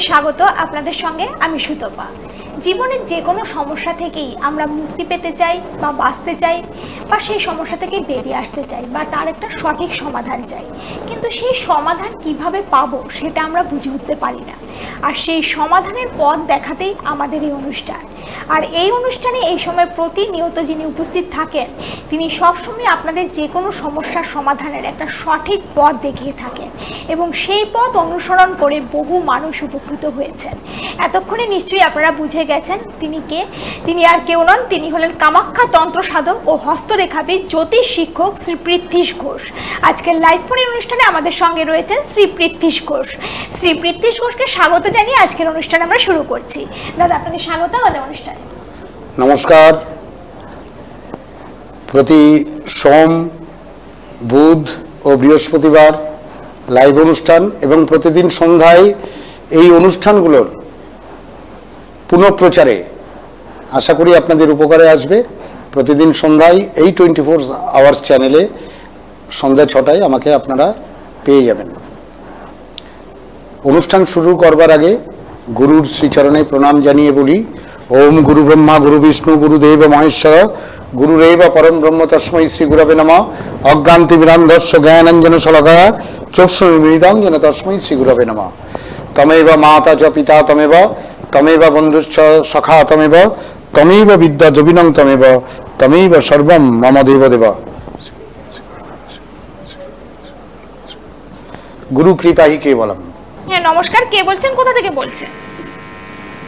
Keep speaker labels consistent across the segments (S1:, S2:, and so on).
S1: স্বাগত আপনাদের সঙ্গে আমি সুতপা। জীবনের যে কোনো সমস্যা থেকেই আমরা মুক্তি পেতে চাই বা বাঁচতে চাই বা সেই সমস্যা থেকে বেরিয়ে আসতে চাই বা তার একটা সঠিক সমাধান চাই। কিন্তু সেই সমাধান কীভাবে পাবো সেটা আমরা বুঝে উঠতে পারি না। আর সেই সমাধানের পথ দেখাতেই আমাদের এই অনুষ্ঠান। আর এই অনুষ্ঠানে এই সময় প্রতিনিয়ত যিনি উপস্থিত থাকেন, তিনি সবসময় আপনাদের যে কোনো সমস্যার সমাধানের একটা সঠিক পথ দেখিয়ে থাকেন এবং সেই পথ অনুসরণ করে বহু মানুষ উপকৃত হয়েছেন। এতক্ষণে নিশ্চয়ই আপনারা বুঝে গেছেন তিনি কে। তিনি আর কেউ নন, তিনি হলেন কামাখ্যা তন্ত্র সাধক ও হস্তরেখাবিদ জ্যোতিষ শিক্ষক শ্রী পৃথ্বীশ ঘোষ। আজকের লাইভ ফোনের অনুষ্ঠানে আমাদের সঙ্গে রয়েছেন শ্রী পৃথ্বীশ ঘোষ। শ্রী পৃথ্বীশ ঘোষকে স্বাগত জানিয়ে আজকের অনুষ্ঠান আমরা শুরু করছি। দাদা আপনাকে স্বাগত আমাদের অনুষ্ঠানে।
S2: নমস্কার। প্রতি সোম, বুধ ও বৃহস্পতিবার লাইভ অনুষ্ঠান এবং প্রতিদিন সন্ধ্যায় এই অনুষ্ঠানগুলোর পুনঃপ্রচারে আশা করি আপনাদের উপকারে আসবে। প্রতিদিন সন্ধ্যায় এই টোয়েন্টি ফোর আওয়ার্স চ্যানেলে সন্ধ্যা ছটায় আমাকে আপনারা পেয়ে যাবেন। অনুষ্ঠান শুরু করবার আগে গুরুর শ্রীচরণে প্রণাম জানিয়ে বলি ওম গুরু ব্রহ্মা, গুরু বিষ্ণু গুরুদেব মহেশ্বর গুরুরেব পরম ব্রহ্ম, তস্মৈ শ্রী গুরবে নম। অজ্ঞান্তি বিরান্ধস্য জ্ঞানাঞ্জন শলকা চক্ষু মৃদাঞ্জন তস্মৈ শ্রী গুরবে নম। তমেব মাতা চ পিতা তমেব তমেব বন্ধুশ্চ সখা তমেব তমেব বিদ্যা জবিনং তমেব তমেব সর্বম মম দেব দেব। গুরু কৃপাহি কে বলম
S1: হ্যাঁ নমস্কার, কে বলছেন? কোথা থেকে বলছেন?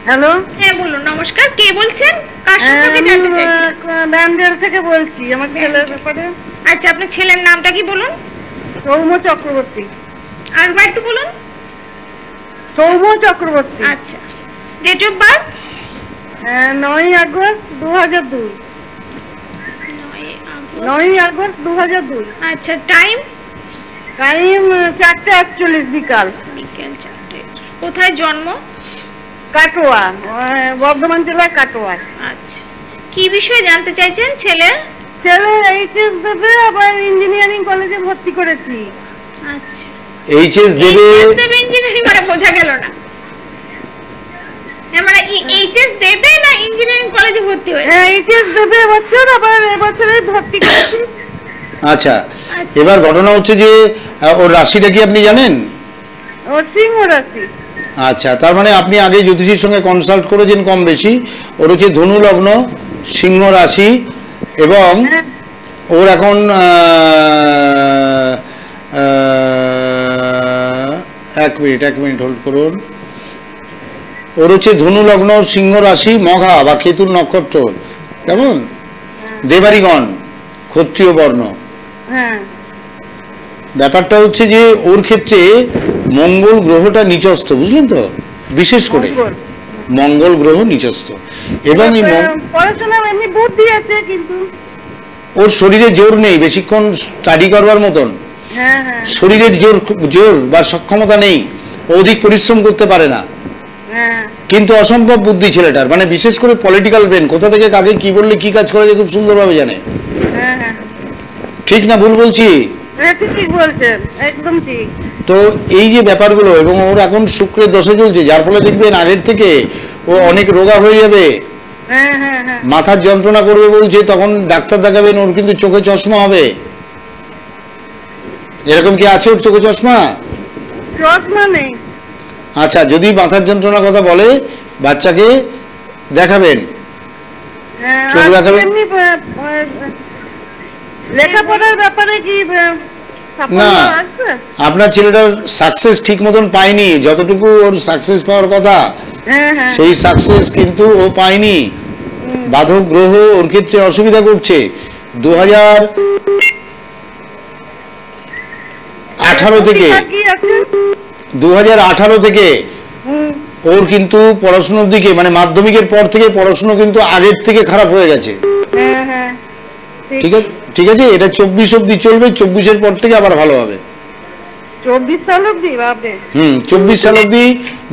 S3: হ্যালো?
S1: হ্যাঁ বলুন নমস্কার কে বলছেন? কার সম্পর্কে জানতে চাইছেন
S3: ব্যান্ডেল থেকে বলছি আমার ছেলের ব্যাপারে।
S1: আচ্ছা আপনার ছেলের নামটা কি বলুন?
S3: সৌম চক্রবর্তী।
S1: আর একবার একটু বলুন।
S3: সৌম চক্রবর্তী।
S1: আচ্ছা। ডেট অফ বার্থ
S3: হ্যাঁ, নয় আগস্ট দু হাজার দুই। নয় আগস্ট। দু হাজার দুই।
S1: আচ্ছা টাইম
S3: টাইম চারটে একচল্লিশ বিকাল।
S1: বিকেল চারটে। কোথায় জন্ম?
S3: কাটোয়া বর্ধমান জেলার কাটোয়া।
S1: আচ্ছা। কি বিষয়ে জানতে চাইছেন ছেলের
S3: ছেলে এইচএস দেবে আবার ইঞ্জিনিয়ারিং কলেজে ভর্তি করেছি।
S1: আচ্ছা।
S2: এইচএস দেবে
S1: ইঞ্জিনিয়ারিং মানে বোঝা গেল না। হ্যাঁ মানে এইচএস দেবে না ইঞ্জিনিয়ারিং কলেজে ভর্তি হয়েছে
S3: হ্যাঁ এইচএস দেবে আবার এবছরে ভর্তি করেছি।
S2: আচ্ছা
S1: আচ্ছা।
S2: এবার ঘটনা হচ্ছে যে ওর রাশিটা কি আপনি জানেন?
S3: ও সিংহ রাশি।
S2: আচ্ছা তার মানে আপনি আগে জ্যোতিষীর সঙ্গে কনসাল্ট করেছেন কম বেশি। ওর হচ্ছে ধনু লগ্ন সিংহ রাশি এবং ওর এখন এক মিনিট এক মিনিট হোল্ড করুন। ওর হচ্ছে ধনু লগ্ন সিংহ রাশি মঘা বা কেতুর নক্ষত্র। কেমন? দেবারিগণ ক্ষত্রিয় বর্ণ।
S3: হ্যাঁ।
S2: ব্যাপারটা হচ্ছে যে ওর ক্ষেত্রে মঙ্গল গ্রহটা নিচস্থ বুঝলেন তো? বিশেষ করে।
S3: মঙ্গল।
S2: গ্রহ নিচস্থ। এবং এই ওর শরীরে জোর নেই বেশিক্ষণ স্টাডি করবার মতন।
S3: হ্যাঁ হ্যাঁ।
S2: শরীরের জোর জোর বা সক্ষমতা নেই। অধিক পরিশ্রম করতে পারে না।
S3: হ্যাঁ।
S2: কিন্তু অসম্ভব বুদ্ধি ছেলেটার। মানে বিশেষ করে পলিটিক্যাল ব্রেন কোথা থেকে কাকে কি বললে কি কাজ করা যায় খুব সুন্দরভাবে জানে। ঠিক না ভুল বলছি?
S3: ঠিক বলছেন একদম ঠিক।
S2: তো এই যে ব্যাপারগুলো এবং ওর এখন শুক্রের দশা চলছে যার ফলে দেখবেন আগের থেকে ও অনেক রোগা হয়ে যাবে।
S3: হ্যাঁ হ্যাঁ হ্যাঁ।
S2: মাথার যন্ত্রণা করবে বলছে তখন ডাক্তার দেখাবেন ওর কিন্তু চোখে চশমা হবে। এরকম কি আছে ওর চোখে চশমা?
S3: চশমা নেই।
S2: আচ্ছা যদি মাথার যন্ত্রণার কথা বলে বাচ্চাকে দেখাবেন। চোখ
S3: আর লেখাপড়ার ব্যাপারে কি
S2: না। আপনার ছেলেটার সাকসেস ঠিক মতন পায়নি যতটুকু ওর সাকসেস পাওয়ার কথা
S3: হ্যাঁ হ্যাঁ।
S2: সেই সাকসেস কিন্তু ও পায়নি। বাধক গ্রহ ওর ক্ষেত্রে অসুবিধা করছে। দু হাজার আঠারো থেকে দু হাজার আঠারো থেকে ওর কিন্তু পড়াশুনোর দিকে মানে মাধ্যমিকের পর থেকে পড়াশুনো কিন্তু আগের থেকে খারাপ হয়ে গেছে।
S3: হ্যাঁ।
S2: ঠিক আছে? ঠিক আছে? এটা চব্বিশ অব্দি চলবে চব্বিশের পর থেকে আবার ভালো হবে।
S3: চব্বিশ সাল অব্দি
S2: হুম চব্বিশ সাল অব্দি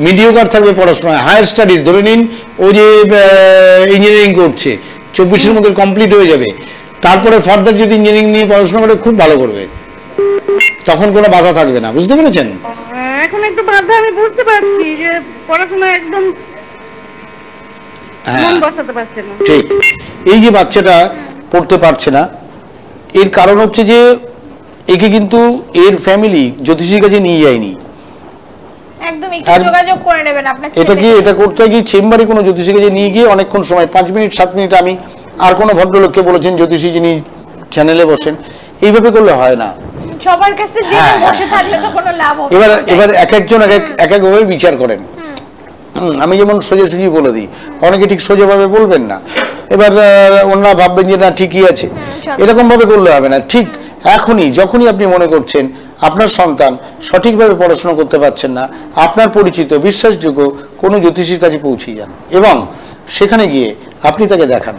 S2: মিডিওকার থাকবে পড়াশোনায়। হায়ার স্টাডিজ ধরে নিন ও যে ইঞ্জিনিয়ারিং করছে চব্বিশের মধ্যে কমপ্লিট হয়ে যাবে। তারপরে ফার্দার যদি ইঞ্জিনিয়ারিং নিয়ে পড়াশোনা করে খুব ভালো করবে। তখন কোনো বাধা থাকবে না বুঝতে পেরেছেন?
S3: হ্যাঁ, এখন একটু বাধা আমি বুঝতে পারছি যে পড়াশোনা একদম
S2: হ্যাঁ। ঠিক। এই যে বাচ্চাটা পড়তে পারছে না এর কারণ হচ্ছে যে একে কিন্তু এর ফ্যামিলি জ্যোতিষীর কাছে নিয়ে যায়নি।
S1: একদম একটু যোগাযোগ করে নেবেন আপনার
S2: এটা কি এটা করতে গিয়ে চেম্বারে কোনো জ্যোতিষীর কাছে নিয়ে গিয়ে অনেকক্ষণ সময় পাঁচ মিনিট সাত মিনিট আমি আর কোনো ভদ্রলোককে বলেছেন জ্যোতিষী যিনি চ্যানেলে বসেন এইভাবে করলে হয় না।
S1: সবার কাছে যে
S2: হ্যাঁ,
S1: বসে থাকলে তো কোনো লাভ হবে
S2: এবার এবার এক একজন এক এক এক একভাবে বিচার করেন। হুম, আমি যেমন সোজাসুজি বলে দিই অনেকে ঠিক সোজাভাবে বলবেন না। এবার ওনারা ভাববেন যে না ঠিকই আছে।
S1: সঠিক।
S2: এরকম ভাবে করলে হবে না। ঠিক এখনই যখনই আপনি মনে করছেন আপনার সন্তান সঠিকভাবে পড়াশোনা করতে পারছেন না আপনার পরিচিত বিশ্বাসযোগ্য কোনো জ্যোতিষীর কাছে পৌঁছে যান। এবং সেখানে গিয়ে আপনি তাকে দেখান।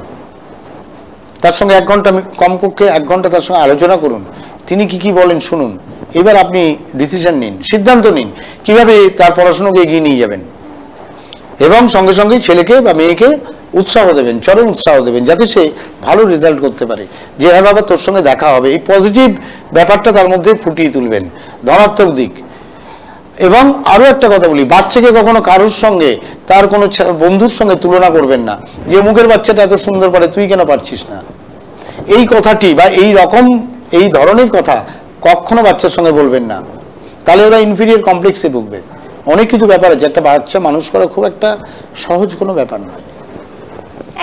S2: তার সঙ্গে এক ঘণ্টা কমপক্ষে এক ঘণ্টা তার সঙ্গে আলোচনা করুন। তিনি কি কি বলেন শুনুন। এবার আপনি ডিসিশন নিন সিদ্ধান্ত নিন। কীভাবে তার পড়াশোনাকে এগিয়ে নিয়ে যাবেন? এবং সঙ্গে সঙ্গে ছেলেকে বা মেয়েকে উৎসাহ দেবেন, চরম উৎসাহ দেবেন, যাতে সে ভালো রেজাল্ট করতে পারে। যে হ্যাঁ বাবা, তোর সঙ্গে দেখা হবে। এই পজিটিভ ব্যাপারটা তার মধ্যে ফুটিয়ে তুলবেন। ধনাত্মক দিক। এবং আরও একটা কথা বলি, বাচ্চাকে কখনো কারোর সঙ্গে, তার কোনো বন্ধুর সঙ্গে তুলনা করবেন না। যে, মুখের বাচ্চাটা এত সুন্দর পারে তুই কেন পারছিস না? এই কথাটি বা এই রকম, এই ধরনের কথা কখনো বাচ্চার সঙ্গে বলবেন না। তাহলে ওরা ইনফিরিয়ার কমপ্লেক্সে ভুগবে। অনেক কিছু ব্যাপার আছে একটা বাচ্চা মানুষ করা খুব একটা সহজ কোনো ব্যাপার নয়।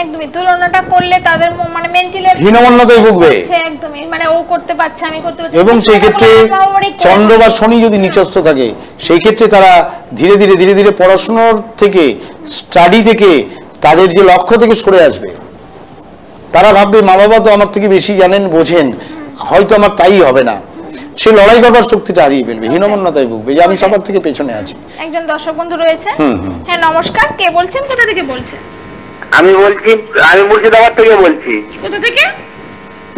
S1: একদমই তুলনাটা করলে তাদের মানে মেন্টালি
S2: হীনমন্যতায় ভুগবে।
S1: একদমই মানে ও করতে পারছে আমি করতে পারছি
S2: এবং সেই ক্ষেত্রে চন্দ্র বা শনি যদি নিচস্থ থাকে সেই ক্ষেত্রে তারা ধীরে ধীরে ধীরে ধীরে পড়াশোনার থেকে স্টাডি থেকে তাদের যে লক্ষ্য থেকে সরে আসবে। তারা ভাববে মা বাবা তো আমার থেকে বেশি জানেন বোঝেন হয়তো আমার তাই হবে না। সে লড়াই করবার শক্তিটা হারিয়ে ফেলবে হীনমন্যতায় ভুগবে যে আমি সবার থেকে পেছনে আছি।
S1: একজন দর্শক বন্ধু রয়েছে। হ্যাঁ নমস্কার কে বলছেন? কোথা থেকে বলছেন?
S4: আমি বলছি আমি মুর্শিদাবাদ থেকে বলছি।
S1: কোথা থেকে?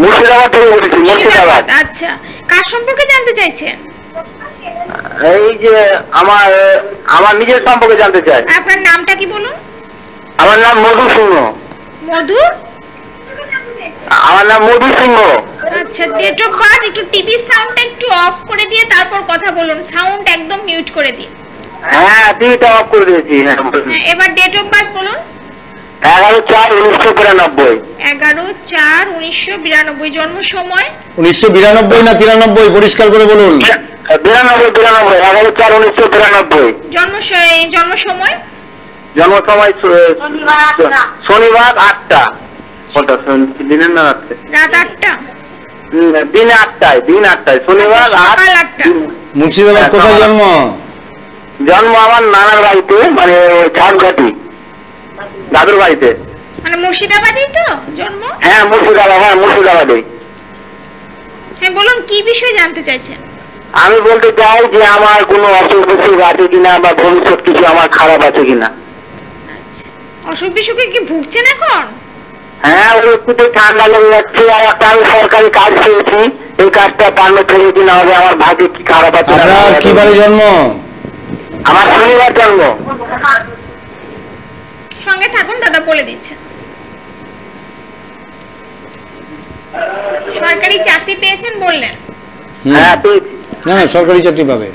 S4: মুর্শিদাবাদ থেকে বলছি মুর্শিদাবাদ
S1: আচ্ছা। কার সম্পর্কে জানতে চাইছেন?
S4: এই যে আমার আমার নিজের সম্পর্কে জানতে চাই।
S1: আপনার নামটা কি বলুন?
S4: আমার নাম মধু সিংহ।
S1: মধু?
S4: আমার নাম মধু সিংহ।
S1: আচ্ছা ডেট অফ একটু টিভি সাউন্ডটা একটু অফ করে দিয়ে তারপর কথা বলুন। সাউন্ড একদম মিউট করে দিন।
S4: হ্যাঁ টিভিটা অফ করে দিয়েছি হ্যাঁ।
S1: হ্যাঁ, এবার ডেট অফ বার্থ বলুন।
S4: এগারো চার উনিশশো বিরানব্বই।
S1: এগারো চার উনিশশো বিরানব্বই জন্ম সময়?
S2: উনিশশো বিরানব্বই না তিরানব্বই? পরিষ্কার করে বলুন।
S4: বিরানব্বই বিরানব্বই এগারো চার উনিশশো বিরানব্বই।
S1: জন্ম জন্ম সময়?
S4: জন্ম সময় শনিবার আটটা। দিনের না রাত্রে?
S1: রাত আটটা।
S4: দিনে আটটায় দিন আটটায়। শনিবার
S1: আচ্ছা।
S2: মুর্শিদাবাদ
S4: হ্যাঁ,
S2: কোথায় জন্ম?
S4: জন্ম আমার নানার বাড়িতে মানে ঝাড়ঘাটি। দাদুর বাড়িতে।
S1: মানে মুর্শিদাবাদেই তো জন্ম?
S4: হ্যাঁ মুর্শিদাবাদ হ্যাঁ মুর্শিদাবাদে।
S1: হ্যাঁ বলুন কি বিষয় জানতে চাইছেন?
S4: আমি বলতে চাই যে আমার কোনো অসুখ বিসুখ আছে কিনা বা ভবিষ্যৎ কিছু আমার খারাপ আছে কিনা।
S1: আচ্ছা। অসুখ বিসুখে কি ভুগছেন এখন?
S4: হ্যাঁ ওই ঠান্ডা লেগে যাচ্ছে আর একটা আমি সরকারি কাজ পেয়েছি। এই কাজটা পান্ন থেকে কিনা হবে আমার ভাগ্যে কি খারাপ আছে
S2: আপনার কি বারে জন্ম?
S4: আমার শনিবার জন্ম।
S1: সঙ্গে থাকুন দাদা বলে দিচ্ছে। সরকারি চাকরি পেয়েছেন বললেন।
S4: হ্যাঁ
S2: না সরকারি চাকরি পাবে।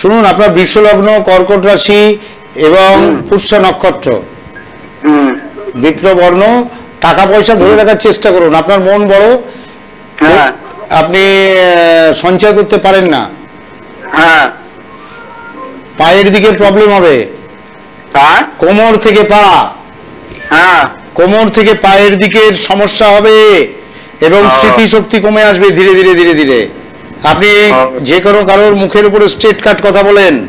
S2: শুনুন আপনার বিশ্বলগ্ন কর্কট রাশি এবং পুষ্য নক্ষত্র। বিপ্লবর্ণ টাকা পয়সা ধরে রাখার চেষ্টা করুন। আপনার মন বড়।
S4: হ্যাঁ।
S2: আপনি সঞ্চয় করতে পারেন না।
S4: হ্যাঁ।
S2: পায়ের দিকে প্রবলেম হবে। কোমর থেকে পা।
S4: হ্যাঁ।
S2: কোমর থেকে পায়ের দিকের সমস্যা হবে এবং। স্মৃতিশক্তি কমে আসবে ধীরে ধীরে ধীরে ধীরে। আপনি যে কোনো কারোর মুখের উপরে স্ট্রেট কাট কথা বলেন।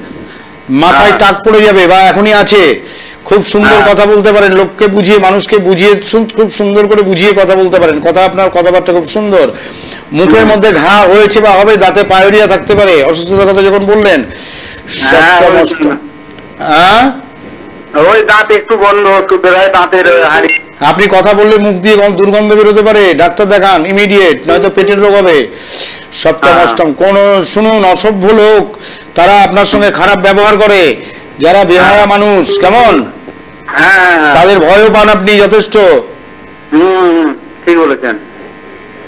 S2: মাথায়। টাক পড়ে যাবে বা এখনই আছে। খুব সুন্দর
S4: হ্যাঁ।
S2: কথা বলতে পারেন লোককে বুঝিয়ে মানুষকে বুঝিয়ে খুব সুন্দর করে বুঝিয়ে কথা বলতে পারেন। কথা আপনার কথাবার্তা খুব সুন্দর। মুখের মধ্যে ঘা হয়েছে বা হবে দাঁতে পায়রিয়া থাকতে পারে। অসুস্থতার কথা যখন বললেন
S4: হ্যাঁ,
S2: হ্যাঁ? আপনি কথা বললে মুখ দিয়ে গন্ধ- দুর্গন্ধ বেরোতে পারে। ডাক্তার দেখান ইমিডিয়েট নয়তো পেটের রোগ হবে।
S4: সপ্তম।
S2: অষ্টম কোন শুনুন অসভ্য লোক তারা আপনার সঙ্গে খারাপ ব্যবহার করে। যারা বেহায়া মানুষ কেমন?
S4: হ্যাঁ।
S2: তাদের ভয়ও পান আপনি যথেষ্ট।
S4: হুম ঠিক বলেছেন।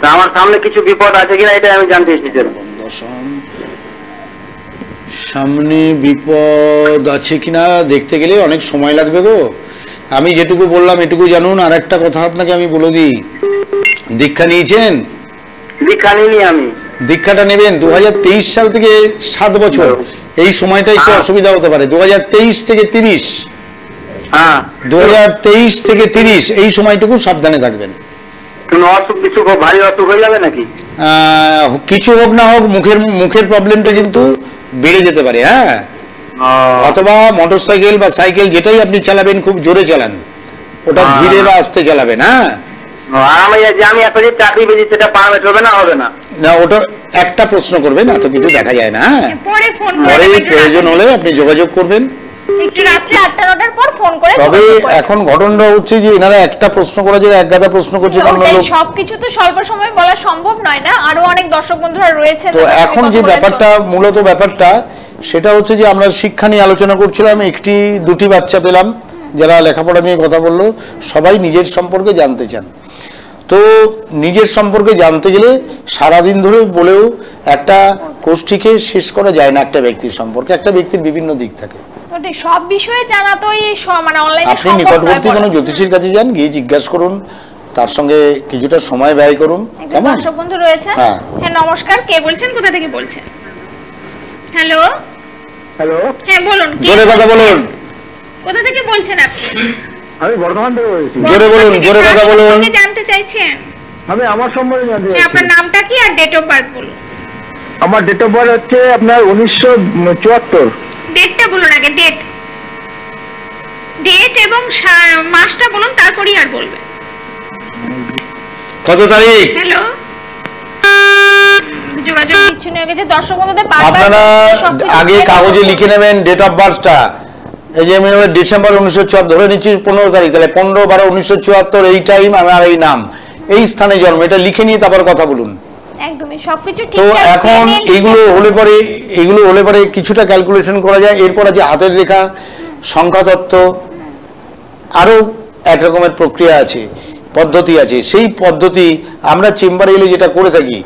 S4: তা আমার সামনে কিছু বিপদ আছে কিনা এটা আমি জানতে এসেছিলাম
S2: সামনে বিপদ আছে কিনা দেখতে গেলে অনেক সময় লাগবে গো। আমি যেটুকু বললাম এটুকু জানুন আর একটা কথা আপনাকে আমি বলে দিই। দীক্ষা নিয়েছেন?
S4: দীক্ষা নিইনি আমি।
S2: দীক্ষাটা নেবেন দু হাজার তেইশ সাল থেকে সাত বছর। এই সময়টা একটু। অসুবিধা হতে পারে। দু থেকে তিরিশ। দু থেকে তিরিশ এই সময়টুকু সাবধানে থাকবেন।
S4: ভারী অসুখ হয়ে যাবে নাকি?
S2: কিছু হোক না হোক মুখের মুখের প্রবলেমটা কিন্তু বেড়ে যেতে পারে হ্যাঁ? অথবা মোটরসাইকেল বা সাইকেল যেটাই আপনি চালাবেন খুব জোরে চালান। ওটা। ধীরে বা আস্তে চালাবেন হ্যাঁ?
S4: আমি এই যে আমি একটা যে চাকরি পেয়েছি সেটা পারমিট হবে না হবে না?
S2: না ওটা একটা প্রশ্ন করবেন এত কিছু দেখা যায় না হ্যাঁ?
S1: পরে ফোন
S2: পরে প্রয়োজন হলে আপনি যোগাযোগ করবেন।
S1: একটু রাত্রে আটটা নটার পর ফোন করে
S2: তবে এখন ঘটনাটা হচ্ছে যে এনারা একটা প্রশ্ন করা যায় এক গাদা প্রশ্ন করছে অন্য লোক
S1: সবকিছু তো স্বল্প সময়ে বলা সম্ভব নয় না? আরও অনেক দর্শক বন্ধুরা রয়েছে
S2: তো এখন যে ব্যাপারটা মূলত ব্যাপারটা সেটা হচ্ছে যে আমরা শিক্ষা নিয়ে আলোচনা করছিলাম একটি দুটি বাচ্চা পেলাম যারা লেখাপড়া নিয়ে কথা বলল সবাই নিজের সম্পর্কে জানতে চান। তো নিজের সম্পর্কে জানতে গেলে সারাদিন ধরে বলেও একটা গোষ্ঠীকে শেষ করা যায় না একটা ব্যক্তির সম্পর্কে একটা ব্যক্তির বিভিন্ন দিক থাকে।
S1: সব বিষয়ে জানা তো মানে অনলাইনে
S2: আপনি নিকটবর্তী কোনো জ্যোতিষীর কাছে যান গিয়ে জিজ্ঞাসা করুন তার সঙ্গে কিছুটা সময় ব্যয় করুন। কেমন?
S1: দর্শক বন্ধু রয়েছে।
S2: হ্যাঁ।
S1: হ্যাঁ নমস্কার কে বলছেন? কোথা থেকে বলছেন? হ্যালো?
S4: হ্যালো?
S1: হ্যাঁ বলুন
S2: জোরে কথা বলুন।
S1: কোথা থেকে বলছেন আপনি?
S4: আমি বর্ধমান থেকে বলছি।
S2: জোরে বলুন, জোরে কথা বলুন।
S1: সম্পর্কে জানতে চাইছেন?
S4: আমি আমার সম্বন্ধে জানতে
S1: হ্যাঁ আপনার নামটা কি আর ডেট অফ বার্থ বলুন।
S4: আমার ডেট অফ বার্থ হচ্ছে আপনার উনিশশো চুয়াত্তর।
S1: ডেটটা বলুন আগে ডেট ডেট এবং মাসটা বলুন তারপরেই আর বলবেন।
S2: কত তারিখ?
S1: হ্যালো যোগাযোগ হয়ে গেছে। দর্শক বন্ধুদের
S2: আপনারা আগে কাগজে লিখে নেবেন ডেট অফ বার্থটা এই যে নেব ডিসেম্বর উনিশশো চুয়াত্তর ধরে নিচ্ছি পনেরো তারিখ তাহলে পনেরো বারো উনিশশো চুয়াত্তর এই টাইম আমার এই নাম এই স্থানে জন্ম এটা লিখে নিয়ে তারপর কথা বলুন।
S1: একদমই সবকিছু
S2: তো এখন এগুলো হলে পরে এগুলো হলে পরে কিছুটা ক্যালকুলেশন করা যায়। এরপর আছে হাতের রেখা সংখ্যাতত্ত্ব আরও এক রকমের প্রক্রিয়া আছে পদ্ধতি আছে। সেই পদ্ধতি আমরা চেম্বারে এলে যেটা করে থাকি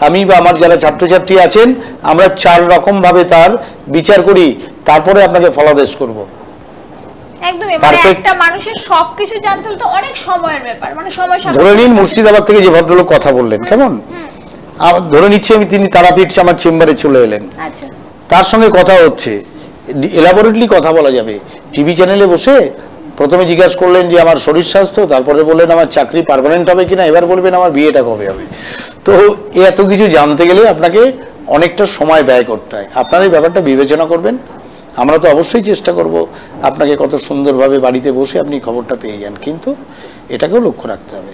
S2: আমি বা আমার যারা ছাত্রছাত্রী আছেন আমরা চার রকমভাবে তার বিচার করি তারপরে আপনাকে ফলাদেশ করব।
S1: একদমই মানে একটা মানুষের সবকিছু জানতে তো অনেক সময়ের ব্যাপার মানে সময়
S2: ধরে নিন মুর্শিদাবাদ থেকে যে ভদ্রলোক কথা বললেন কেমন? ধরে নিচ্ছি আমি তিনি তারাপীঠ আমার চেম্বারে চলে এলেন।
S1: আচ্ছা।
S2: তার সঙ্গে কথা হচ্ছে। এলাবোরেটলি কথা বলা যাবে। টিভি চ্যানেলে বসে প্রথমে জিজ্ঞাসা করলেন যে আমার শরীর স্বাস্থ্য? তারপরে বললেন আমার চাকরি পারমানেন্ট হবে কিনা? এবার বলবেন আমার বিয়েটা কবে হবে? তো এত কিছু জানতে গেলে আপনাকে অনেকটা সময় ব্যয় করতে হয়। আপনার এই ব্যাপারটা বিবেচনা করবেন। আমরা তো অবশ্যই চেষ্টা করব আপনাকে কত সুন্দরভাবে বাড়িতে বসে আপনি খবরটা পেয়ে যান। কিন্তু এটাকেও লক্ষ্য রাখতে হবে।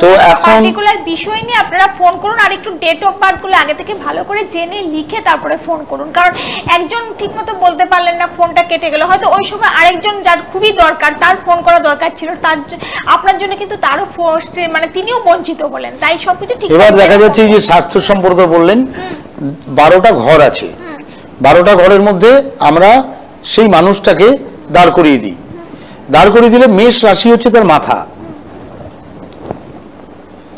S2: তো এখন-
S1: পার্টিকুলার বিষয় নিয়ে আপনারা ফোন করুন আর একটু ডেট অফ বার্থগুলো আগে থেকে ভালো করে জেনে লিখে তারপরে ফোন করুন। কারণ একজন ঠিকমতো বলতে পারলেন না ফোনটা কেটে গেল। হয়তো ওই সময় আরেকজন যার খুবই দরকার তার ফোন করা দরকার ছিল তার আপনার জন্য কিন্তু তারও মানে তিনিও বঞ্চিত হলেন তাই সবকিছু ঠিক
S2: এবার দেখা যাচ্ছে যে স্বাস্থ্য সম্পর্কে বললেন বারোটা ঘর আছে। বারোটা ঘরের মধ্যে আমরা সেই মানুষটাকে দাঁড় করিয়ে দিই। দাঁড় করিয়ে দিলে মেষ রাশি হচ্ছে তার মাথা।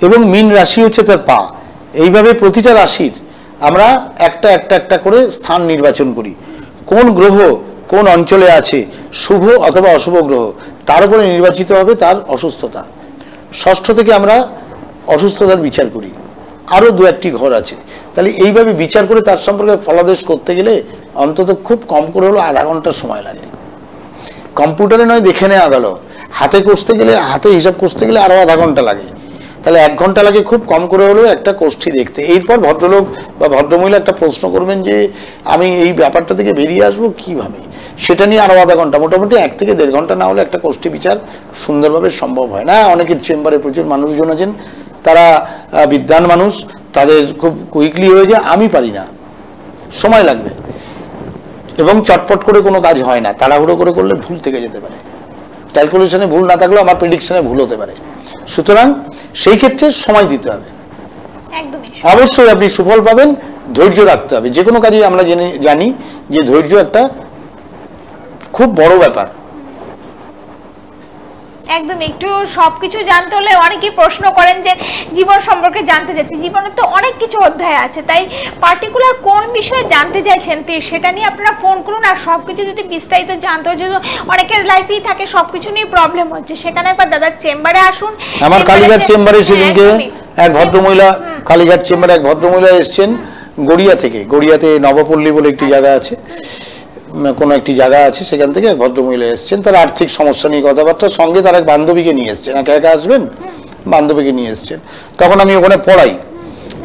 S2: এবং মিন রাশি হচ্ছে তার পা। এইভাবে প্রতিটা রাশির আমরা একটা একটা একটা করে স্থান নির্বাচন করি। কোন গ্রহ কোন অঞ্চলে আছে, শুভ অথবা অশুভ গ্রহ, তার উপরে নির্বাচিত হবে তার অসুস্থতা। ষষ্ঠ থেকে আমরা অসুস্থতার বিচার করি। আরও দু একটি ঘর আছে। তাহলে এইভাবে বিচার করে তার সম্পর্কে ফলাদেশ করতে গেলে অন্তত খুব কম করে হলো আধা ঘণ্টা সময় লাগে। কম্পিউটারে নয়, দেখে নেওয়া গেল। হাতে কষতে গেলে, হাতে হিসাব কষতে গেলে আরও আধা ঘণ্টা লাগে। তাহলে এক ঘণ্টা লাগে খুব কম করে হলেও একটা কোষ্ঠী দেখতে। এরপর ভদ্রলোক বা ভদ্রমহিলা একটা প্রশ্ন করবেন যে আমি এই ব্যাপারটা থেকে বেরিয়ে আসব কীভাবে? সেটা নিয়ে আরও আধা ঘণ্টা। মোটামুটি এক থেকে দেড় ঘণ্টা না হলে একটা কোষ্ঠী বিচার সুন্দরভাবে সম্ভব হয় না? অনেকের চেম্বারে প্রচুর মানুষজন আছেন। তারা আহ, বিদ্বান মানুষ। তাদের খুব কুইকলি হয়ে যায় আমি পারি না। সময় লাগবে। এবং চটপট করে কোনো কাজ হয় না। তাড়াহুড়ো করে করলে ভুল থেকে যেতে পারে। ক্যালকুলেশনে ভুল না থাকলেও আমার প্রেডিকশনে ভুল হতে পারে। সুতরাং সেই ক্ষেত্রে সময় দিতে হবে। অবশ্যই আপনি সুফল পাবেন ধৈর্য রাখতে হবে। যে কোনো কাজে আমরা জেনে জানি যে ধৈর্য একটা খুব বড় ব্যাপার।
S1: একদম একটু সবকিছু জানতে হলে অনেকেই প্রশ্ন করেন যে জীবন সম্পর্কে জানতে চাচ্ছি। জীবনে তো অনেক কিছু অধ্যায় আছে তাই পার্টিকুলার কোন বিষয়ে জানতে চাইছেন তো সেটা নিয়ে আপনারা ফোন করুন আর সবকিছু যদি বিস্তারিত জানতে হয় অনেকের লাইফেই থাকে সবকিছু নিয়ে প্রবলেম হচ্ছে সেখানে একবার দাদার চেম্বারে আসুন।
S2: আমার কালীঘাট চেম্বারে
S1: হ্যাঁ,
S2: সেদিনকে এক ভদ্রমহিলা কালীঘাট চেম্বারে এক ভদ্রমহিলা এসছেন গড়িয়া থেকে। গড়িয়াতে নবপল্লী বলে একটি জায়গা আছে। কোনো একটি জায়গা আছে, সেখান থেকে ভদ্রমহিলা এসছেন। তার আর্থিক সমস্যা নিয়ে কথাবার্তা, সঙ্গে তার এক বান্ধবীকে নিয়ে এসছেন। একা একা আসবেন? বান্ধবীকে নিয়ে এসছেন। তখন আমি ওখানে পড়াই।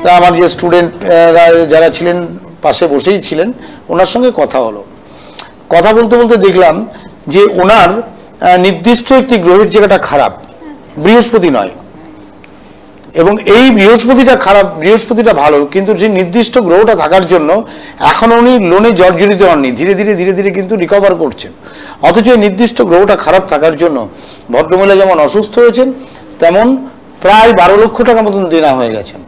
S2: তা আমার যে স্টুডেন্ট যারা ছিলেন, পাশে বসেই ছিলেন, ওনার সঙ্গে কথা হলো। কথা বলতে বলতে দেখলাম যে ওনার নির্দিষ্ট একটি গ্রহের জায়গাটা খারাপ। বৃহস্পতি নয়। এবং এই বৃহস্পতিটা খারাপ, বৃহস্পতিটা ভালো, কিন্তু যে নির্দিষ্ট গ্রহটা থাকার জন্য এখন উনি লোনে জর্জরিত হননি। ধীরে ধীরে ধীরে ধীরে কিন্তু রিকভার করছেন। অথচ এই নির্দিষ্ট গ্রহটা খারাপ থাকার জন্য ভদ্রমহিলা যেমন অসুস্থ হয়েছেন, তেমন প্রায় বারো লক্ষ টাকা মতন দেনা হয়ে গেছেন।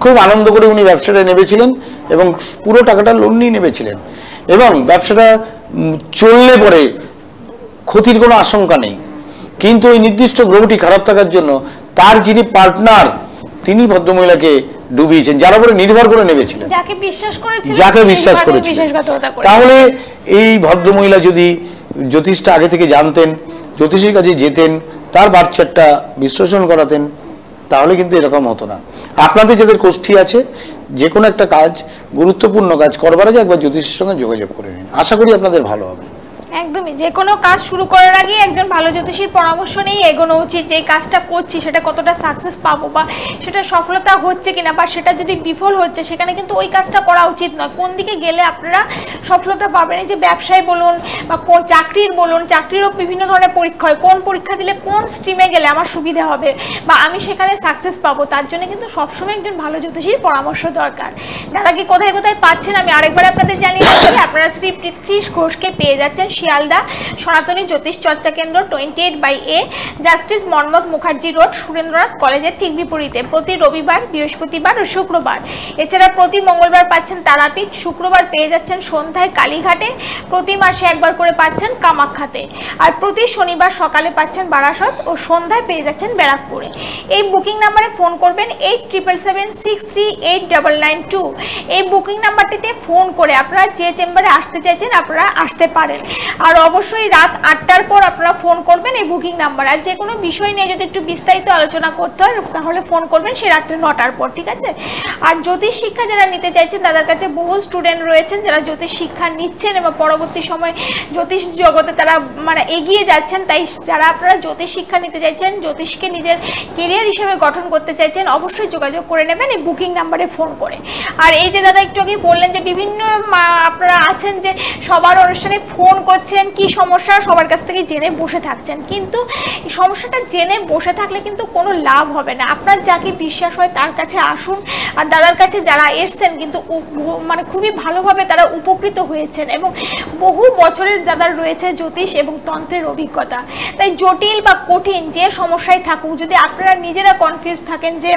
S2: খুব আনন্দ করে উনি ব্যবসাটা নেবেছিলেন এবং পুরো টাকাটা লোন নিয়ে নেবেছিলেন। এবং ব্যবসাটা চললে পরে ক্ষতির কোনো আশঙ্কা নেই। কিন্তু এই নির্দিষ্ট গ্রহটি খারাপ থাকার জন্য তার যিনি পার্টনার তিনি ভদ্রমহিলাকে ডুবিয়েছেন যার উপরে নির্ভর করে নেমেছিলেন।
S1: যাকে বিশ্বাস করেছিলেন
S2: যাকে বিশ্বাস করেছিলেন। তাহলে এই ভদ্রমহিলা যদি জ্যোতিষটা আগে থেকে জানতেন জ্যোতিষীর কাছে যেতেন তার বাচ্চাটা বিশ্লেষণ করাতেন তাহলে কিন্তু এরকম হতো না। আপনাদের যাদের গোষ্ঠী আছে যে কোনো একটা কাজ গুরুত্বপূর্ণ কাজ করবার আগে একবার জ্যোতিষের সঙ্গে যোগাযোগ করে নিন। আশা করি আপনাদের ভালো হবে।
S1: একদমই। যে কোনো কাজ শুরু করার আগে একজন ভালো জ্যোতিষীর পরামর্শ নিয়েই এগোনো উচিত যে কাজটা করছি, সেটা কতটা সাকসেস পাবো বা সেটা সফলতা হচ্ছে কিনা বা সেটা যদি বিফল হচ্ছে, সেখানে কিন্তু ওই কাজটা করা উচিত নয়। কোন দিকে গেলে আপনারা সফলতা পাবেন? এই যে ব্যবসায় বলুন বা কোন চাকরির বলুন চাকরিরও বিভিন্ন ধরনের পরীক্ষা হয়। কোন পরীক্ষা দিলে কোন স্ট্রিমে গেলে আমার সুবিধা হবে বা আমি সেখানে সাকসেস পাবো? তার জন্য কিন্তু সবসময় একজন ভালো জ্যোতিষীর পরামর্শ দরকার। দাদাকে কোথায় কোথায় পাচ্ছেন? আমি আরেকবার আপনাদের জানিয়ে আপনারা শ্রী পৃথ্বী ঘোষকে পেয়ে যাচ্ছেন। শিয়ালদা, সনাতনী জ্যোতিষ চর্চা কেন্দ্র twenty eight by A Justice Manmatha Mukherjee road Surendranath কলেজের ঠিক বিপরীতে। প্রতি রবিবার, বৃহস্পতিবার ও শুক্রবার। এছাড়া প্রতি মঙ্গলবার পাচ্ছেন তারাপীঠ, শুক্রবার পেয়ে যাচ্ছেন সন্ধ্যায় কালীঘাটে। প্রতি মাসে একবার করে পাচ্ছেন কামাখ্যাতে। আর প্রতি শনিবার সকালে পাচ্ছেন বারাসত ও সন্ধ্যায় পেয়ে যাচ্ছেন ব্যারাকপুরে। এই বুকিং নাম্বারে ফোন করবেন eight triple seven six three eight double nine two এই বুকিং নাম্বারটিতে ফোন করে আপনারা যে চেম্বারে আসতে চাইছেন, আপনারা আসতে পারেন। আর অবশ্যই রাত আটটার পর আপনারা ফোন করবেন এই বুকিং নাম্বার। আর যে কোনো বিষয় নিয়ে যদি একটু বিস্তারিত আলোচনা করতে হয়, তাহলে ফোন করবেন সেই রাত্রে নটার পর, ঠিক আছে? আর জ্যোতিষ শিক্ষা যারা নিতে চাইছেন, তাদের কাছে বহু স্টুডেন্ট রয়েছেন যারা জ্যোতিষ শিক্ষা নিচ্ছেন এবং পরবর্তী সময় জ্যোতিষ জগতে তারা মানে এগিয়ে যাচ্ছেন। তাই যারা আপনারা জ্যোতিষ শিক্ষা নিতে চাইছেন, জ্যোতিষকে নিজের কেরিয়ার হিসেবে গঠন করতে চাইছেন, অবশ্যই যোগাযোগ করে নেবেন এই বুকিং নাম্বারে ফোন করে। আর এই যে দাদা, একটু আগে বললেন যে বিভিন্ন আপনারা আছেন যে সবার অনুষ্ঠানে ফোন করছেন কি সমস্যা, সবার কাছ থেকে জেনে বসে থাকছেন। কিন্তু সমস্যাটা জেনে বসে থাকলে কিন্তু কোনো লাভ হবে না। আপনার যাকে বিশ্বাস হয় তার কাছে আসুন। আর দাদার কাছে যারা এসছেন কিন্তু মানে খুবই ভালোভাবে তারা উপকৃত হয়েছেন এবং বহু বছরের দাদার রয়েছে জ্যোতিষ এবং তন্ত্রের অভিজ্ঞতা। তাই জটিল বা কঠিন যে সমস্যায় থাকুক, যদি আপনারা নিজেরা কনফিউজ থাকেন যে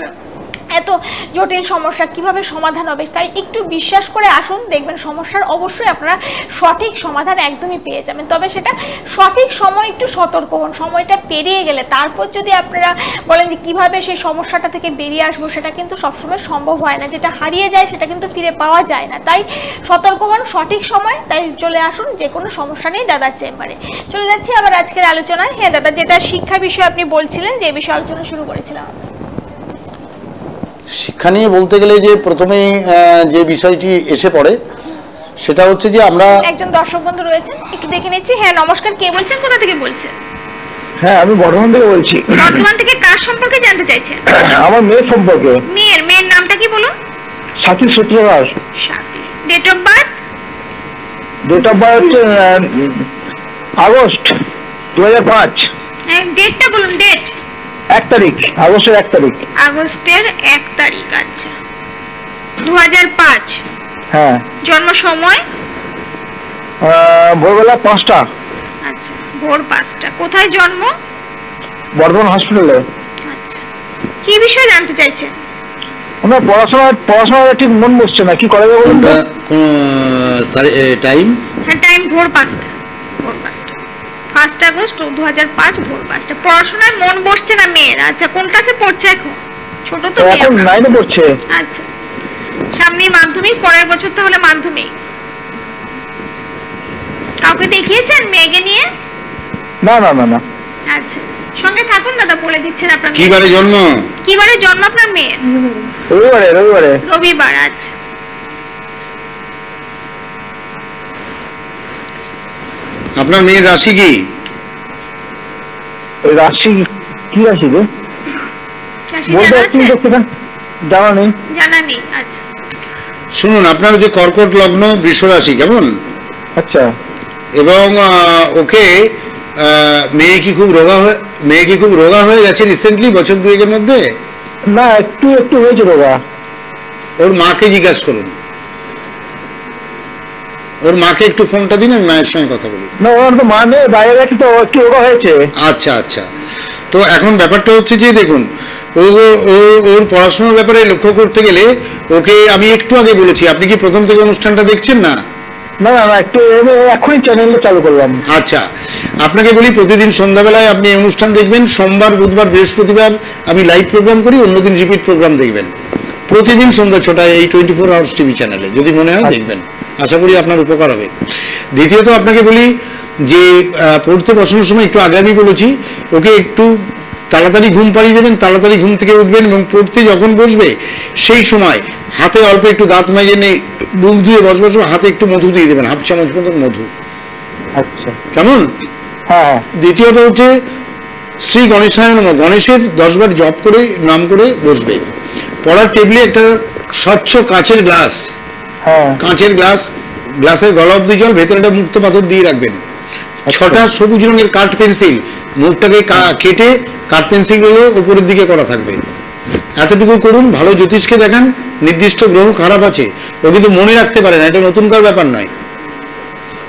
S1: এত জটিল সমস্যা কীভাবে সমাধান হবে তাই একটু বিশ্বাস করে আসুন, দেখবেন সমস্যার অবশ্যই আপনারা সঠিক সমাধান একদমই পেয়ে যাবেন। তবে সেটা সঠিক সময় একটু সতর্ক হন, সময়টা পেরিয়ে গেলে তারপর যদি আপনারা বলেন যে কীভাবে সেই সমস্যাটা থেকে বেরিয়ে আসব সেটা কিন্তু সবসময় সম্ভব হয় না, যেটা হারিয়ে যায় সেটা কিন্তু ফিরে পাওয়া যায় না। তাই সতর্ক হন, সঠিক সময়, তাই চলে আসুন, যে কোনো সমস্যা নেই দাদার চেম্বারে। চলে যাচ্ছি আবার আজকের আলোচনায়। হ্যাঁ দাদা, যেটা শিক্ষা বিষয়ে আপনি বলছিলেন, যে বিষয়ে আলোচনা শুরু করেছিলাম।
S2: শিক্ষা নিয়ে বলতে গেলে যে প্রথমেই আহ, যে বিষয়টি এসে পড়ে সেটা হচ্ছে যে আমরা
S1: একজন দর্শক বন্ধু রয়েছে একটু দেখে নিচ্ছি। হ্যাঁ নমস্কার কে বলছেন? কোথা থেকে বলছেন?
S5: হ্যাঁ আমি বর্ধমান থেকে বলছি।
S1: বর্ধমান থেকে কার সম্পর্কে জানতে চাইছেন?
S5: আমার মেয়ে সম্পর্কে।
S1: মেয়ের মেয়ের নামটা কি বলুন?
S5: Sathi Sutradas
S1: Sathi. Date of birth
S5: date of birth August দু হাজার পাঁচ
S1: ডেটটা বলুন ডেট
S5: এক তারিখ আগস্টের এক তারিখ।
S1: আগস্টের এক তারিখ আচ্ছা। দু হাজার পাঁচ।
S5: হ্যাঁ।
S1: জন্ম সময়?
S5: আহ, ভোরবেলা পাঁচটা।
S1: আচ্ছা ভোর পাঁচটা। কোথায় জন্ম?
S5: বর্ধমান হসপিটালে।
S1: আচ্ছা। কি বিষয়ে জানতে চাইছেন?
S5: ওনার পড়াশোনা পড়াশোনাটা ঠিক মন বসছে না কি করা যাবে বলুন
S2: টাইম
S1: হ্যাঁ টাইম ভোর পাঁচটা। ভোর পাঁচটা। ফার্স্ট আগস্ট দু হাজার পাঁচ ভোর পাঁচটা। পড়াশোনায় মন বসছে না মেয়ের? আচ্ছা কোন ক্লাসে পড়ছে এখন? ছোট তো
S5: এখন নাইনে পড়ছে।
S1: আচ্ছা। সামনে মাধ্যমিক পরের বছর তাহলে মাধ্যমিক। কাউকে দেখিয়েছেন মেয়েকে নিয়ে?
S5: না না না না।
S1: আচ্ছা। সঙ্গে থাকুন দাদা বলে দিচ্ছেন আপনার
S2: কি বারে জন্ম?
S1: কি বারে জন্ম আপনার মেয়ের?
S5: রবিবারে রবিবারে।
S1: রবিবার আচ্ছা।
S2: আপনার মেয়ের রাশি কি?
S5: ওই রাশি কি রাশি রে? বলতে
S1: জানা
S5: পারছি সেটা জানা নেই।
S1: জানা নেই আচ্ছা।
S2: শুনুন আপনার যে কর্কট লগ্ন বৃষ রাশি কেমন?
S5: আচ্ছা।
S2: এবং আহ, ওকে আহ, মেয়ে কি খুব রোগা হয়ে মেয়ে কি খুব রোগা হয়ে গেছে রিসেন্টলি বছর দুয়েকের মধ্যে?
S5: না একটু একটু হয়েছে রোগা।
S2: ওর মাকে জিজ্ঞাসা করুন। ওর মাকে একটু ফোনটা দিন আমি মায়ের সঙ্গে কথা বলি।
S5: না ওর তো মা নেই বাইরে গেছে তো একটু রোগা হয়েছে।
S2: আচ্ছা আচ্ছা। তো এখন ব্যাপারটা হচ্ছে যে দেখুন ও ওর পড়াশোনার ব্যাপারে লক্ষ্য করতে গেলে ওকে আমি একটু আগে বলেছি আপনি কি প্রথম থেকে অনুষ্ঠানটা দেখছেন না?
S5: না না না একটু এখনই চ্যানেলটা চালু করলাম।
S2: আচ্ছা আপনাকে বলি প্রতিদিন সন্ধ্যাবেলায় আপনি অনুষ্ঠান দেখবেন সোমবার বুধবার বৃহস্পতিবার আমি লাইভ প্রোগ্রাম করি অন্যদিন রিপিট প্রোগ্রাম দেখবেন। প্রতিদিন সন্ধ্যা ছটায় এই টোয়েন্টি ফোর আওয়ার্স টিভি চ্যানেলে যদি মনে হয় দেখবেন। আশা করি আপনার উপকার হবে। দ্বিতীয়ত আপনাকে বলি যে পড়তে বসানোর সময় একটু আগে আমি বলেছি। ওকে একটু তাড়াতাড়ি ঘুম পাড়িয়ে দেবেন তাড়াতাড়ি ঘুম থেকে উঠবেন এবং পড়তে যখন বসবে সেই সময় হাতে অল্প একটু দাঁত মেজে নেই মুখ ধুয়ে বসবার সময় হাতে একটু মধু দিয়ে দেবেন হাফ চামচ মতন মধু।
S5: আচ্ছা।
S2: কেমন?
S5: হ্যাঁ হ্যাঁ।
S2: দ্বিতীয়ত হচ্ছে শ্রী গণেশায় নমঃ। গণেশের দশবার জপ করে নাম করে বসবে। পড়ার টেবিলে একটা স্বচ্ছ কাঁচের গ্লাস কাঁচের গ্লাস গ্লাসের গলা অব্দি জল ভেতরে একটা মুক্ত পাথর দিয়ে রাখবেন। ছটা সবুজ রঙের কাঠ পেন্সিল মুখটাকে কেটে কাঠ পেন্সিলগুলো উপরের দিকে করা থাকবে। এতটুকু করুন ভালো জ্যোতিষকে দেখান নির্দিষ্ট গ্রহ খারাপ আছে ও কিন্তু মনে রাখতে পারে না এটা নতুনকার ব্যাপার নয়।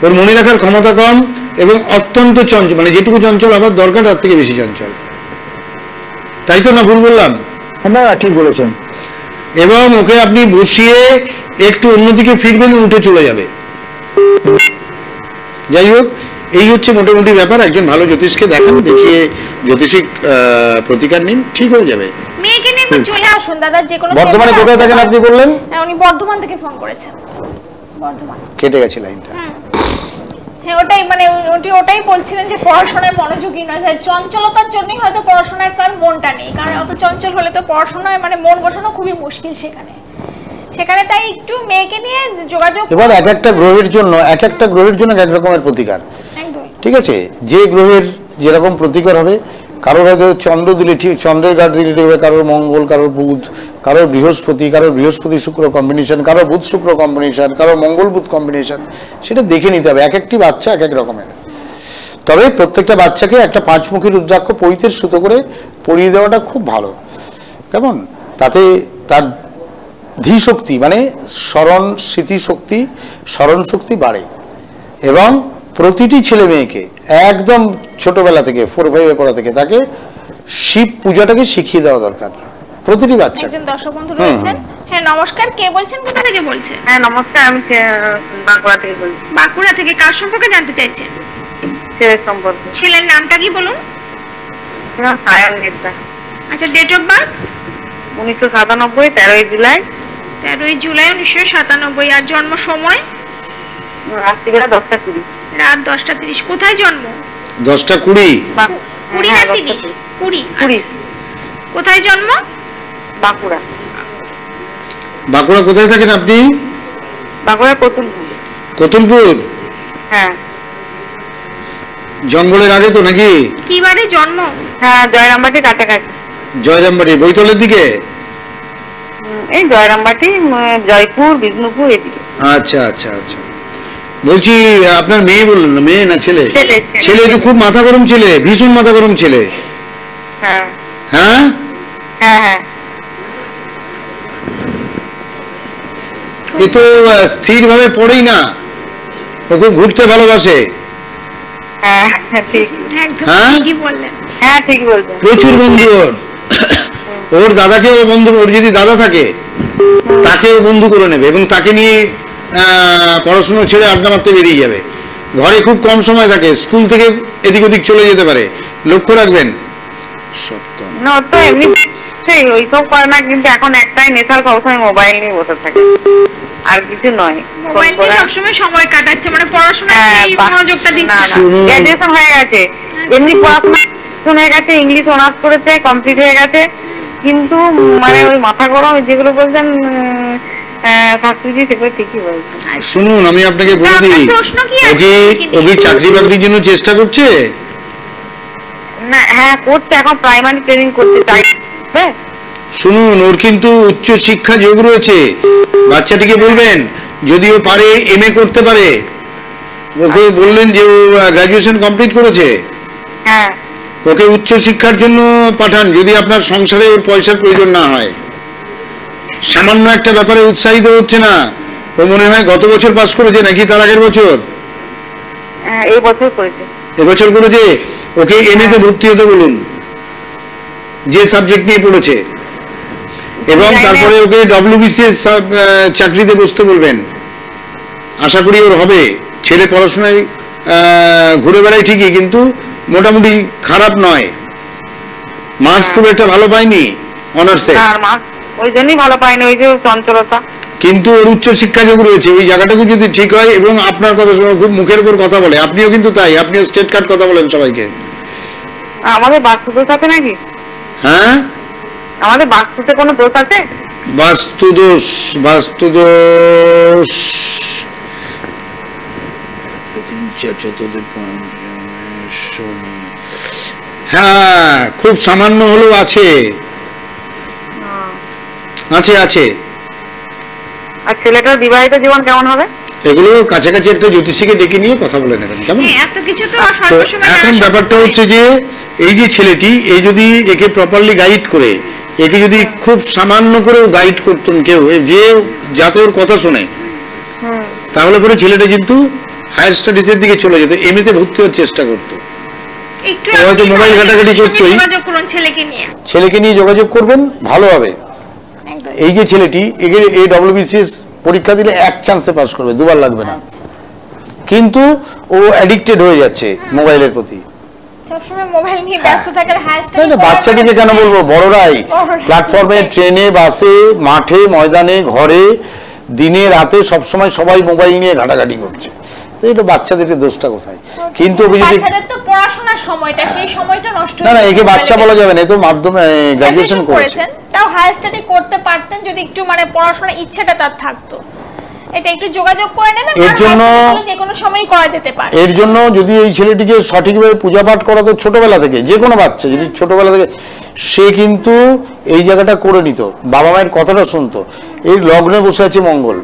S2: ওর মনে রাখার ক্ষমতা কম এবং অত্যন্ত চঞ্চল মানে যেটুকু চঞ্চল আবার দরকার তার থেকে বেশি চঞ্চল। তাই তো না ভুল বললাম?
S5: না ঠিক বলেছেন।
S2: এবং ওকে আপনি বসিয়ে একটু অন্যদিকে ফিরবেন উঠে চলে যাবে। যাই হোক এই হচ্ছে মোটামুটি ব্যাপার। একজন ভালো জ্যোতিষকে দেখান দেখিয়ে জ্যোতিষিক প্রতিকার নিন ঠিক হয়ে যাবে।
S1: মেয়েকে নিয়ে একবার চলে আসুন দাদা যে কোনো
S2: বর্ধমানে কোথায় থাকেন আপনি বললেন?
S1: হ্যাঁ, উনি বর্ধমান থেকে ফোন করেছেন। বর্ধমান।
S2: কেটে গেছে লাইনটা।
S1: হ্যাঁ ওটাই মানে উনি ওটাই বলছিলেন যে পড়াশোনায় মনোযোগী নয়। হ্যাঁ, চঞ্চলতার জন্যই হয়তো পড়াশোনায় তার মনটা নেই। কারণ অত চঞ্চল হলে তো পড়াশোনায় মানে মন বসানো খুবই মুশকিল সেখানে। সেখানে তাই একটু মেয়েকে নিয়ে যোগাযোগ
S2: এবার এক একটা গ্রহের জন্য এক একটা গ্রহের জন্য এক রকমের প্রতিকার। ঠিক আছে? যে গ্রহের যেরকম প্রতিকার হবে কারোর হয়তো চন্দ্র দিলে ঠিক চন্দ্রের গাঢ় দিলে ঠিক হবে কারোর মঙ্গল কারোর বুধ কারোর বৃহস্পতি কারোর বৃহস্পতি শুক্র কম্বিনেশন কারোর বুধ শুক্র কম্বিনেশন কারোর মঙ্গল বুধ কম্বিনেশন সেটা দেখে নিতে হবে। এক একটি বাচ্চা এক এক রকমের। তবে প্রত্যেকটা বাচ্চাকে একটা পাঁচমুখী রুদ্রাক্ষ পৈতের সুতো করে পরিয়ে দেওয়াটা খুব ভালো। কেমন? তাতে তার ধী শক্তি মানে স্মরণ স্মৃতিশক্তি স্মরণ শক্তি বাড়ে। এবং প্রতিটি ছেলে মেয়েকে একদম ছোটবেলা থেকে ফোর ফাইভে পড়া থেকে তাকে শিব পূজাটাকে শিখিয়ে দেওয়া দরকার। প্রতিটি বাচ্চা
S1: একজন দর্শক বন্ধু রয়েছেন হ্যাঁ নমস্কার। কে বলছেন? কোথা থেকে বলছেন?
S3: হ্যাঁ নমস্কার। আমি বাঁকুড়া থেকে বলছি।
S1: বাঁকুড়া থেকে কার সম্পর্কে জানতে চাইছেন?
S3: ছেলের সম্পর্কে।
S1: ছেলের নামটা কি বলুন?
S3: সায়ন নেতা
S1: আচ্ছা ডেট অফ বার্থ
S3: উনিশশো সাতানব্বই তেরোই জুলাই।
S1: তেরোই জুলাই উনিশশো সাতানব্বই। আর জন্ম সময়?
S3: রাত্রিবেলা দশটা কুড়ি।
S1: রাত দশটা তিরিশ। কোথায় জন্ম?
S2: দশটা কুড়ি।
S1: কুড়ি
S3: হ্যাঁ,
S1: না তিরিশ?
S3: কুড়ি।
S1: কুড়ি
S3: কুড়ি।
S1: আচ্ছা। কোথায় জন্ম?
S3: বাঁকুড়া।
S2: বাঁকুড়া কোথায় থাকেন আপনি?
S3: বাঁকুড়া কতুলপুর।
S2: কতুলপুর?
S3: হ্যাঁ।
S2: জঙ্গলের আগে তো নাকি?
S1: কি বারে জন্ম?
S3: হ্যাঁ জয়রামবাটি কাছাকাছি।
S2: জয়রামবাড়ি বৈতলের দিকে?
S3: এই জয়রামবাটি জয়পুর বিষ্ণুপুর এদিকে।
S2: আচ্ছা আচ্ছা আচ্ছা। বলছি আপনার মেয়ে বললেন না মেয়ে না ছেলে?
S3: ছেলে,
S2: খুব মাথা গরম ছেলে ভীষণ মাথা গরম ছেলে।
S3: হ্যাঁ।
S2: হ্যাঁ?
S3: হ্যাঁ হ্যাঁ।
S2: এ তো আহ, স্থিরভাবে পড়েই না। ও খুব ঘুরতে ভালোবাসে।
S3: হ্যাঁ হ্যাঁ, ঠিক।
S2: হ্যাঁ?
S1: ঠিকই বললেন।
S3: হ্যাঁ ঠিক
S2: প্রচুর বন্ধু ওর দাদাকে ও বন্ধু ওর যদি দাদা থাকে তাকে ও বন্ধু করে নেবে এবং তাকে নিয়ে পড়াশোনা ছেড়ে আড্ডা মারতে বেরিয়ে যাবে। ঘরে খুব কম সময় থাকে স্কুল থেকে এদিক ওদিক চলে যেতে পারে। লক্ষ্য রাখবেন সপ্তম।
S3: না তো এমনি সেই ওইসব করে না কিন্তু এখন একটাই নেশার সবসময় মোবাইল নিয়ে বসে থাকে। আর কিছু নয়।
S1: মোবাইল নিয়ে সবসময় সময় কাটাচ্ছে মানে পড়াশোনায়
S3: হ্যাঁ,
S1: মনোযোগটা
S3: না
S1: দিচ্ছে
S3: না।
S1: না।
S2: শুনুন।
S3: গ্রাজুয়েশন হয়ে গেছে। এমনি পড়াশোনা হয়ে গেছে ইংলিশ অনার্স করেছে কমপ্লিট হয়ে গেছে। কিন্তু মানে ওই মাথা গরম যেগুলো বলছেন
S2: শুনুন আমি আপনাকে বলে দিই
S1: প্রশ্ন কি
S2: চাকরি বাকরির জন্য চেষ্টা করছে?
S3: না হ্যাঁ করছে এখন প্রাইমারি ট্রেনিং করছে তাই হ্যাঁ
S2: শুনুন ওর কিন্তু উচ্চ শিক্ষা যোগ রয়েছে। বাচ্চাটিকে বলবেন যদি ও পারে এম করতে পারে। ওকে বললেন যে ও গ্রাজুয়েশন কমপ্লিট করেছে।
S3: হ্যাঁ।
S2: ওকে উচ্চ শিক্ষার জন্য পাঠান যদি আপনার সংসারে ওর পয়সার প্রয়োজন না হয়। সামান্য একটা ব্যাপারে উৎসাহিত হচ্ছে না। ও মনে হয় গত বছর পাস করেছে নাকি তার আগের বছর?
S3: হ্যাঁ, এই বছর করেছে।
S2: এবছর করেছে? ওকে এম তে ভর্তি হতে বলুন। যে সাবজেক্ট নিয়ে পড়েছে। এবং তারপরে ওকে ডব্লিউবিসিএস চাকরিতে বসতে বলবেন। আশা করি ওর হবে। ছেলে পড়াশোনায় আহ, ঘুরে বেড়ায় ঠিকই কিন্তু মোটামুটি খারাপ নয়। মার্কস খুব একটা ভালো পায়নি অনার্সে
S3: আর মা ওই জন্যই ভালো পাইনি ওই যে চঞ্চলতা।
S2: কিন্তু ওর উচ্চ শিক্ষা যোগ রয়েছে ওই জায়গাটাকে যদি ঠিক হয় এবং আপনার কথা শুনে খুব মুখের উপর কথা বলে আপনিও কিন্তু তাই আপনিও স্টেট কার্ড কথা বলেন সবাইকে।
S3: আমাদের বাস্তু দোষ আছে নাকি?
S2: হ্যাঁ?
S3: আমাদের বাস্তুতে কোনো দোষ আছে?
S2: বাস্তুদোষ বাস্তুদোষ তিন চার চতুর্দিক শনি। হ্যাঁ খুব সামান্য হলেও আছে। আছে আছে।
S3: আর ছেলেটার বিবাহিত জীবন কেমন হবে?
S2: এগুলো কাছাকাছি একটা জ্যোতিষীকে ডেকে নিয়ে কথা বলে নেবেন কেমন?
S1: হ্যাঁ,
S2: এখন ব্যাপারটা হচ্ছে যে এই যে ছেলেটি এই যদি একে প্রপারলি গাইড করে একে যদি খুব সামান্য করেও গাইড করতেন কেউ যে যাতে ওর কথা শোনে তাহলে পরে ছেলেটা কিন্তু হায়ার স্টাডিজের দিকে চলে যেত এমনিতে ভর্তি হওয়ার চেষ্টা করতো।
S1: একটু
S2: হয়তো মোবাইল ঘাটাঘাটি করতোই।
S1: ছেলেকে নিয়ে।
S2: ছেলেকে নিয়ে যোগাযোগ করবেন ভালো হবে। এই যে ছেলেটি একে এই ডব্লিউবিসিএস পরীক্ষা দিলে এক চান্সে পাস করবে দুবার লাগবে না। কিন্তু ও অ্যাডিক্টেড হয়ে যাচ্ছে মোবাইলের প্রতি। না বাচ্চাদেরকে কেন বলব? বড়রাই।
S1: বড়রাই।
S2: প্ল্যাটফর্মে ট্রেনে বাসে মাঠে ময়দানে ঘরে দিনে রাতে সবসময় সবাই মোবাইল নিয়ে ঘাটাঘাটি করছে। তো এটা বাচ্চাদেরকে দোষটা কোথায়? কিন্তু
S1: বাচ্চাদের তো পড়াশোনার সময়টা সেই সময়টা নষ্ট
S2: না না একে বাচ্চা বলা যাবে না তো মাধ্যমে গ্রাজুয়েশন
S1: করেছেন তাও হায়ার স্টাডি করতে পারতেন যদি একটু মানে পড়াশোনার ইচ্ছাটা তার থাকতো। এটা একটু যোগাযোগ করে নেবেন
S2: এর জন্য-
S1: যে কোনো সময়ই করা যেতে পারে।
S2: এর জন্য যদি এই ছেলেটিকে সঠিকভাবে পূজা পাঠ করাতো ছোটবেলা থেকে যে কোনো বাচ্চা যদি ছোটবেলা থেকে সে কিন্তু এই জায়গাটা করে নিত। বাবা মায়ের কথাটা শুনতো। এই লগ্নে বসে আছে মঙ্গল।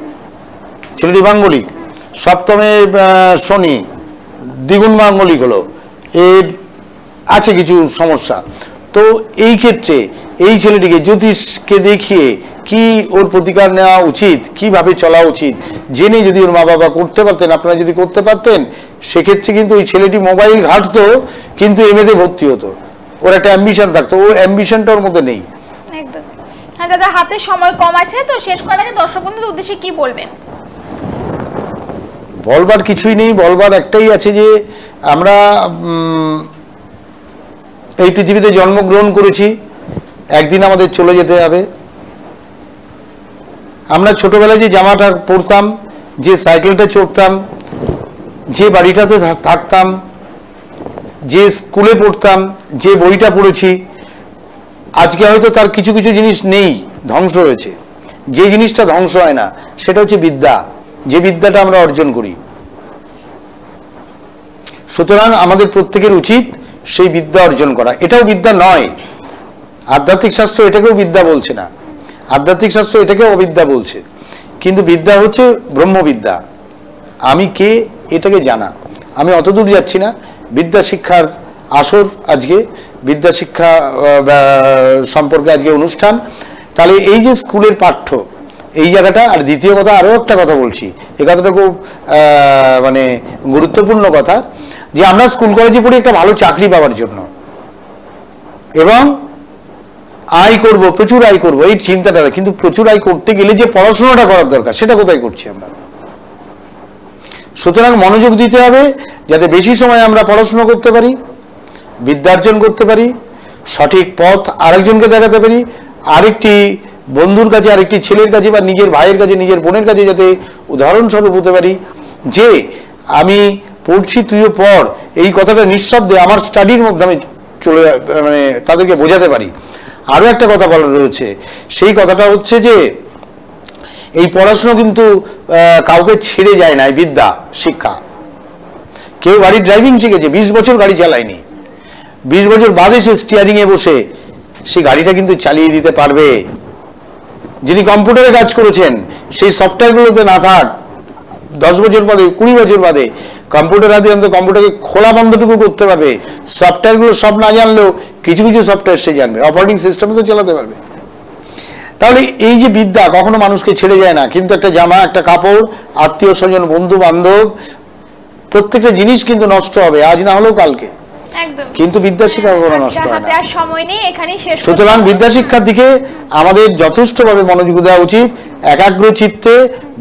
S2: ছেলেটি মাঙ্গলিক সপ্তমে শনি, দ্বিগুণ মাঙ্গলিক হলো। এর আছে কিছু সমস্যা। তো এই ক্ষেত্রে এই ছেলেটিকে জ্যোতিষকে দেখিয়ে কি ওর প্রতিকার নেওয়া উচিত, কীভাবে চলা উচিত, জেনে যদি ওর মা বাবা করতে পারতেন, আপনারা যদি করতে পারতেন, সেক্ষেত্রে কিন্তু ওই ছেলেটি মোবাইল ঘাঁটতো, কিন্তু এমএতে ভর্তি হতো। ওর একটা অ্যাম্বিশন থাকতো, ও অ্যাম্বিশনটা ওর মধ্যে নেই।
S1: হ্যাঁ দাদা, হাতে সময় কম আছে, তো শেষ করার আগে দর্শক বন্ধুদের উদ্দেশ্যে কি বলবেন?
S2: বলবার কিছুই নেই, বলবার একটাই আছে যে আমরা এই পৃথিবীতে জন্মগ্রহণ করেছি, একদিন আমাদের চলে যেতে হবে। আমরা ছোটবেলায় যে জামাটা পরতাম, যে সাইকেলটা চড়তাম, যে বাড়িটাতে থাকতাম, যে স্কুলে পড়তাম, যে বইটা পড়েছি, আজকে হয়তো তার কিছু কিছু জিনিস নেই, ধ্বংস হয়েছে। যে জিনিসটা ধ্বংস হয় না, সেটা হচ্ছে বিদ্যা। যে বিদ্যাটা আমরা অর্জন করি। সুতরাং আমাদের প্রত্যেকের উচিত সেই বিদ্যা অর্জন করা। এটাও বিদ্যা নয়। আধ্যাত্মিক শাস্ত্র এটাকেও বিদ্যা বলছে না। আধ্যাত্মিক শাস্ত্র এটাকেও অবিদ্যা বলছে। কিন্তু বিদ্যা হচ্ছে ব্রহ্মবিদ্যা। আমি কে এটাকে জানা। আমি অতদূর যাচ্ছি না। বিদ্যা শিক্ষার আসর আজকে, বিদ্যা শিক্ষা সম্পর্কে আজকে অনুষ্ঠান। তাহলে এই যে স্কুলের পাঠ্য এই জায়গাটা আর দ্বিতীয় কথা আরও একটা কথা বলছি। এ কথাটা খুব মানে গুরুত্বপূর্ণ কথা, যে আমরা স্কুল কলেজে পড়ি একটা ভালো চাকরি পাওয়ার জন্য। এবং আয় করব, প্রচুর আয় করব, এই চিন্তাটা কিন্তু প্রচুর আয় করতে গেলে যে পড়াশোনাটা করার দরকার, সেটা কোথায় করছি আমরা? সুতরাং মনোযোগ দিতে হবে, যাতে বেশি সময় আমরা পড়াশুনো করতে পারি, বিদ্যার্জন করতে পারি, সঠিক পথ আরেকজনকে দেখাতে পারি, আরেকটি বন্ধুর কাছে আরেকটি ছেলের কাছে বা নিজের ভাইয়ের কাছে, নিজের বোনের কাছে যাতে উদাহরণস্বরূপ হতে পারি যে, আমি পড়ছি তুইও পড়। এই কথাটা নিঃশব্দে আমার স্টাডির মধ্যে আমি চলে মানে তাদেরকে বোঝাতে পারি। আরও একটা কথা বলা রয়েছে। সেই কথাটা হচ্ছে যে, এই পড়াশুনো কিন্তু কাউকে ছেড়ে যায় না বিদ্যা, শিক্ষা। কেউ গাড়ি ড্রাইভিং শিখেছে, বিশ বছর গাড়ি চালায়নি। বিশ বছর বাদে সে স্টিয়ারিংয়ে বসে, সে গাড়িটা কিন্তু চালিয়ে দিতে পারবে। যিনি কম্পিউটারে কাজ করেছেন, সেই সফটওয়্যারগুলোতে না থাক, দশ বছর বাদে, কুড়ি বছর বাদে কম্পিউটার আদি অন্তত কম্পিউটারকে খোলা বন্ধটুকু করতে পারবে। সফটওয়্যারগুলো সব না জানলেও কিছু কিছু সফটওয়্যার সে জানবে। অপারেটিং সিস্টেমে তো চালাতে পারবে। তাহলে এই যে বিদ্যা কখনো মানুষকে ছেড়ে যায় না। কিন্তু একটা জামা, একটা কাপড়, আত্মীয় স্বজন বন্ধু বান্ধব প্রত্যেকটা জিনিস কিন্তু নষ্ট হবে। আজ না হলেও কালকে। কিন্তু বিদ্যা শিক্ষা কখনো নষ্ট হয় না।
S1: সময় নেই এখানেই শেষ
S2: সুতরাং। বিদ্যা শিক্ষার দিকে আমাদের যথেষ্টভাবে মনোযোগ দেওয়া উচিত একাগ্র চিত্তে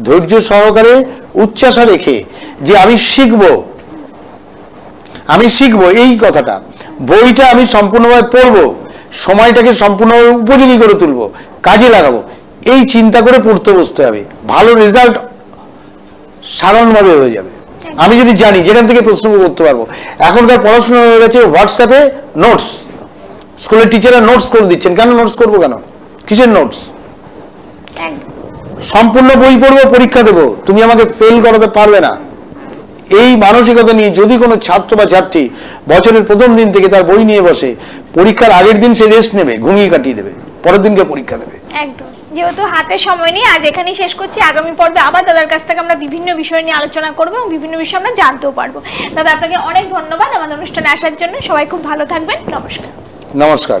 S2: ধৈর্য সহকারে উচ্চাসা রেখে যে আমি শিখব। আমি শিখব এই কথাটা। বইটা আমি সম্পূর্ণভাবে পড়ব সময়টাকে সম্পূর্ণভাবে উপযোগী করে তুলব কাজে লাগাবো। এই চিন্তা করে পড়তে বসতে হবে। ভালো রেজাল্ট সাধারণভাবে হয়ে যাবে। আমি যদি জানি যেখান থেকে প্রশ্ন করতে পারব। এখনকার পড়াশোনা হয়ে গেছে হোয়াটসঅ্যাপে নোটস স্কুলের টিচাররা নোটস করে দিচ্ছেন। কেন নোটস করব কেন? কিসের নোটস সম্পূর্ণ বই পড়ব পরীক্ষা দেবো। তুমি আমাকে ফেল করাতে পারবে না। এই মানসিকতা নিয়ে যদি কোনো ছাত্র বা ছাত্রী বছরের প্রথম দিন থেকে তার বই নিয়ে বসে পরীক্ষার আগের দিন সে রেস্ট নেবে ঘুমিয়ে কাটিয়ে দেবে পরের দিনকে পরীক্ষা দেবে।
S1: একদম। যেহেতু হাতে সময় নেই, আজ এখানেই শেষ করছি। আগামী পর্বে আবার দাদার কাছ থেকে আমরা বিভিন্ন বিষয় নিয়ে আলোচনা করব এবং বিভিন্ন বিষয় আমরা জানতেও পারব। দাদা, আপনাকে অনেক ধন্যবাদ আমাদের অনুষ্ঠানে আসার জন্য। সবাই খুব ভালো থাকবেন। নমস্কার।
S2: নমস্কার।